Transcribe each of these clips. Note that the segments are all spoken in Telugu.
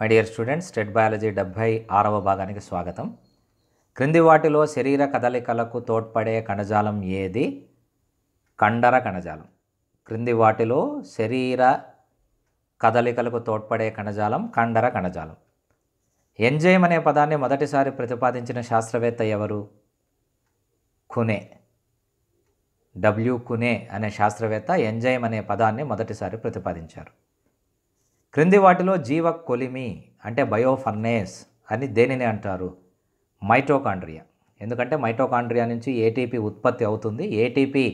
My dear students state biology డెబ్భై ఆరవ భాగానికి స్వాగతం. క్రింది వాటిలో శరీర కదలికలకు తోడ్పడే కణజాలం ఏది? కండర కణజాలం. క్రింది వాటిలో శరీర కదలికలకు తోడ్పడే కణజాలం కండర కణజాలం. ఎంజైమ్ అనే పదాన్ని మొదటిసారి ప్రతిపాదించిన శాస్త్రవేత్త ఎవరు? కునే. డబ్ల్యూ కునే అనే శాస్త్రవేత్త ఎంజైమ్ అనే పదాన్ని మొదటిసారి ప్రతిపాదించారు. క్రింది వాటిలో జీవ కొలిమి అంటే బయోఫర్నేస్ అని దేనిని అంటారు? మైటోకాండ్రియా. ఎందుకంటే మైటోకాండ్రియా నుంచి ఏటీపీ ఉత్పత్తి అవుతుంది. ఏటీపీ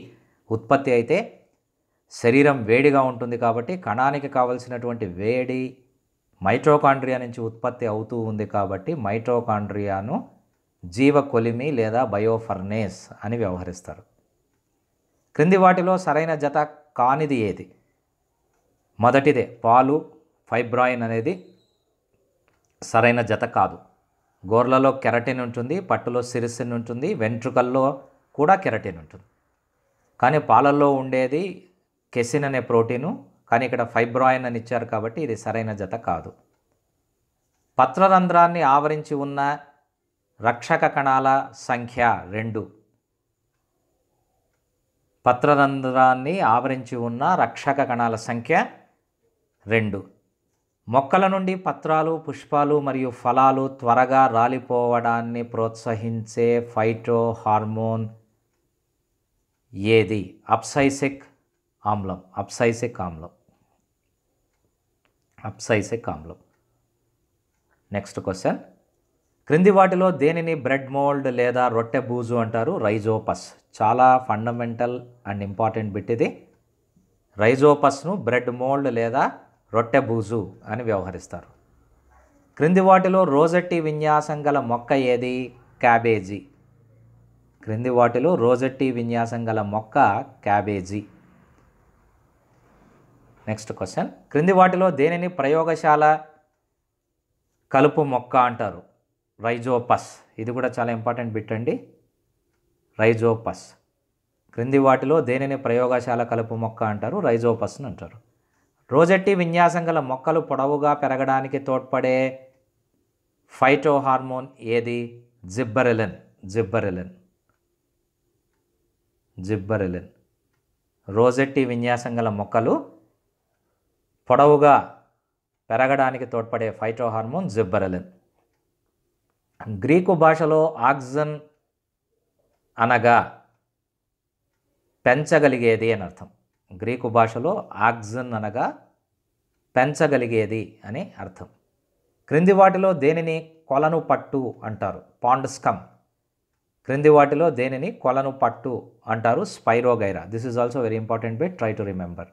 ఉత్పత్తి అయితే శరీరం వేడిగా ఉంటుంది కాబట్టి కణానికి కావలసినటువంటి వేడి మైటోకాండ్రియా నుంచి ఉత్పత్తి అవుతూ ఉంది కాబట్టి మైటోకాండ్రియాను జీవ కొలిమి లేదా బయోఫర్నేస్ అని వ్యవహరిస్తారు. క్రింది వాటిలో సరైన జత కానిది ఏది? మొదటిదే పాలు ఫైబ్రాయిన్ అనేది సరైన జత కాదు. గోర్లలో కెరటిన్ ఉంటుంది పట్టులో సిరిసిన్ ఉంటుంది వెంట్రుకల్లో కూడా కెరటిన్ ఉంటుంది. కానీ పాలల్లో ఉండేది కెసిన్ అనే ప్రోటీను కానీ ఇక్కడ ఫైబ్రాయిన్ అని ఇచ్చారు కాబట్టి ఇది సరైన జత కాదు. పత్రరంధ్రాన్ని ఆవరించి ఉన్న రక్షక కణాల సంఖ్య రెండు. పత్రరంధ్రాన్ని ఆవరించి ఉన్న రక్షక కణాల సంఖ్య రెండు. మొక్కల నుండి పత్రాలు పుష్పాలు మరియు ఫలాలు త్వరగా రాలిపోవడాన్ని ప్రోత్సహించే ఫైటో హార్మోన్ ఏది? అప్సైసిక్ ఆమ్లం. అప్సైసిక్ ఆమ్లం. అప్సైసిక్ ఆమ్లం. Next question. క్రింది వాటిలో దేనిని బ్రెడ్ మోల్డ్ లేదా రొట్టె బూజు అంటారు? రైజోపస్. చాలా ఫండమెంటల్ అండ్ ఇంపార్టెంట్ బిట్ ఇది. రైజోపస్ను బ్రెడ్ మోల్డ్ లేదా రొట్టె బూజు అని వ్యవహరిస్తారు. క్రింది వాటిలో రోజెట్టి విన్యాసం గల మొక్క ఏది? క్యాబేజీ. క్రింది వాటిలో రోజెట్టి విన్యాసం గల మొక్క క్యాబేజీ. Next question. క్రింది వాటిలో దేనిని ప్రయోగశాల కలుపు మొక్క అంటారు? రైజోపస్. ఇది కూడా చాలా ఇంపార్టెంట్ బిట్ అండి. రైజోపస్. క్రింది వాటిలో దేనిని ప్రయోగశాల కలుపు మొక్క అంటారు? రైజోపస్ని అంటారు. రోజెట్టి విన్యాసం గల మొక్కలు పొడవుగా పెరగడానికి తోడ్పడే ఫైటో హార్మోన్ ఏది? జిబ్బరెలిన్. జిబ్బరెలిన్. జిబ్బరెలిన్. రోజెట్టి విన్యాసం గల మొక్కలు పొడవుగా పెరగడానికి తోడ్పడే ఫైటో హార్మోన్ జిబ్బరెలిన్. గ్రీకు భాషలో ఆక్సిజన్ అనగా పెంచగలిగేది అని అర్థం. గ్రీకు భాషలో ఆక్జన్ అనగా పెంచగలిగేది అని అర్థం. క్రింది వాటిలో దేనిని కొలను పట్టు అంటారు? పాండ్స్కమ్ క్రింది వాటిలో దేనిని కొలను పట్టు అంటారు? Spirogyra. This is also very important bit try to remember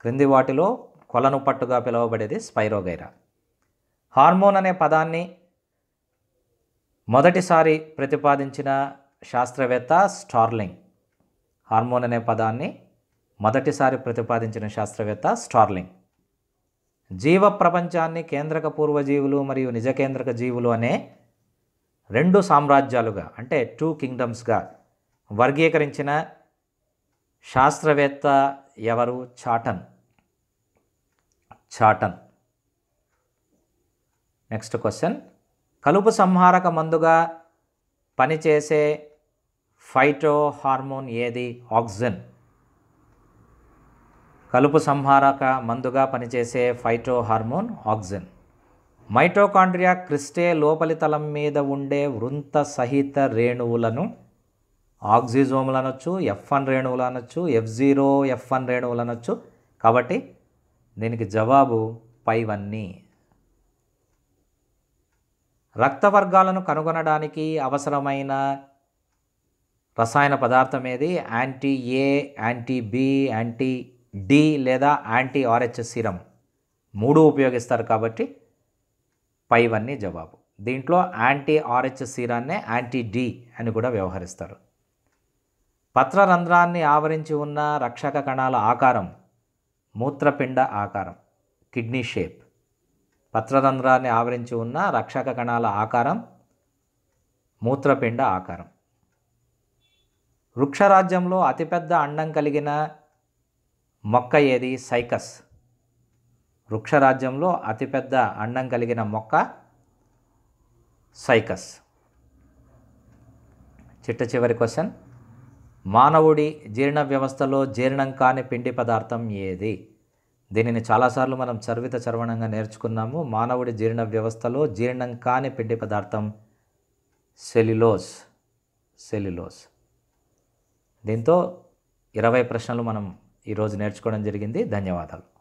క్రింది వాటిలో కొలను పట్టుగా పిలువబడేది స్పైరోగైరా. హార్మోన్ అనే పదాన్ని మొదటిసారి ప్రతిపాదించిన శాస్త్రవేత్త స్టార్లింగ్. హార్మోన్ అనే పదాన్ని మొదటిసారి ప్రతిపాదించిన శాస్త్రవేత్త స్టార్లింగ్. జీవ ప్రపంచాన్ని కేంద్రక పూర్వజీవులు మరియు నిజ కేంద్రక జీవులు అనే రెండు సామ్రాజ్యాలుగా అంటే టూ కింగ్డమ్స్గా వర్గీకరించిన శాస్త్రవేత్త ఎవరు? చాటన్ చాటన్ నెక్స్ట్ క్వశ్చన్ కలుపు సంహారక మందుగా పనిచేసే ఫైటో హార్మోన్ ఏది? ఆక్సిజన్. కలుపు సంహారక మందుగా పనిచేసే phyto hormone oxygen. Mitochondria cristae లోపలి తలం మీద ఉండే వృంత సహిత రేణువులను ఆక్సిజోములు అనొచ్చు ఎఫ్ వన్ రేణువులు అనొచ్చు ఎఫ్ జీరో ఎఫ్ వన్ రేణువులు అనొచ్చు కాబట్టి దీనికి జవాబు పైవన్నీ. రక్త వర్గాలను కనుగొనడానికి అవసరమైన రసాయన పదార్థం ఏది? Anti A anti B anti D లేదా యాంటీ ఆర్హెచ్ఎస్ సిరం మూడు ఉపయోగిస్తారు కాబట్టి పైవన్నీ జవాబు. దీంట్లో యాంటీ ఆర్హెచ్ఎస్ సీరాన్నే యాంటీ డి అని కూడా వ్యవహరిస్తారు. పత్రరంధ్రాన్ని ఆవరించి ఉన్న రక్షక కణాల ఆకారం మూత్రపిండ ఆకారం కిడ్నీ షేప్. పత్రరంధ్రాన్ని ఆవరించి ఉన్న రక్షక కణాల ఆకారం మూత్రపిండ ఆకారం. వృక్షరాజ్యంలో అతిపెద్ద అండం కలిగిన మొక్క ఏది? సైకస్. వృక్షరాజ్యంలో అతిపెద్ద అండం కలిగిన మొక్క సైకస్. చిట్ట చివరి క్వశ్చన్. మానవుడి జీర్ణ వ్యవస్థలో జీర్ణం కాని పిండి పదార్థం ఏది? దీనిని చాలాసార్లు మనం చర్విత చర్వణంగా నేర్చుకున్నాము. మానవుడి జీర్ణ వ్యవస్థలో జీర్ణం కాని పిండి పదార్థం సెల్యులోస్ సెల్యులోస్ దీంతో ఇరవై ప్రశ్నలు మనం ఈరోజు నేర్చుకోవడం జరిగింది. ధన్యవాదాలు.